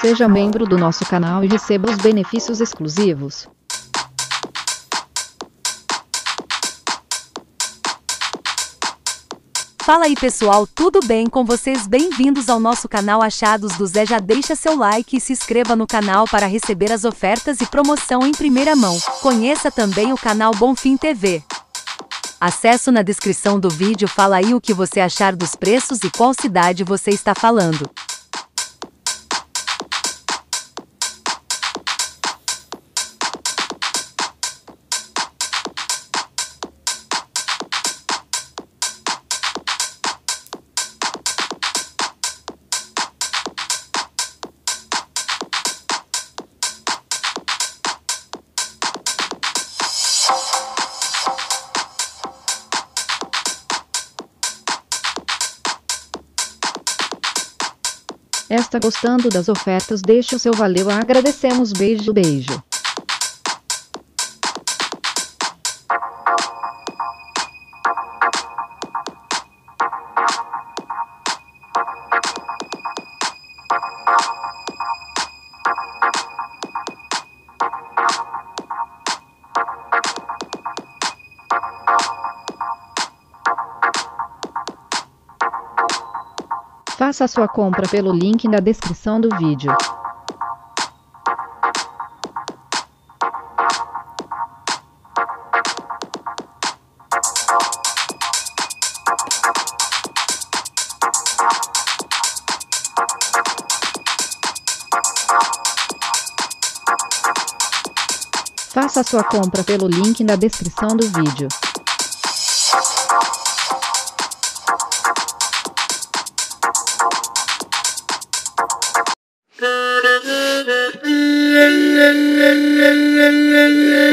Seja membro do nosso canal e receba os benefícios exclusivos. Fala aí pessoal, tudo bem com vocês? Bem-vindos ao nosso canal Achados do Zé. Já deixa seu like e se inscreva no canal para receber as ofertas e promoção em primeira mão. Conheça também o canal Bonfim TV. Acesso na descrição do vídeo. Fala aí o que você achar dos preços e qual cidade você está falando. Está gostando das ofertas? Deixe o seu valeu. Agradecemos. Beijo, beijo. Faça sua compra pelo link na descrição do vídeo. Faça sua compra pelo link na descrição do vídeo. La la la la la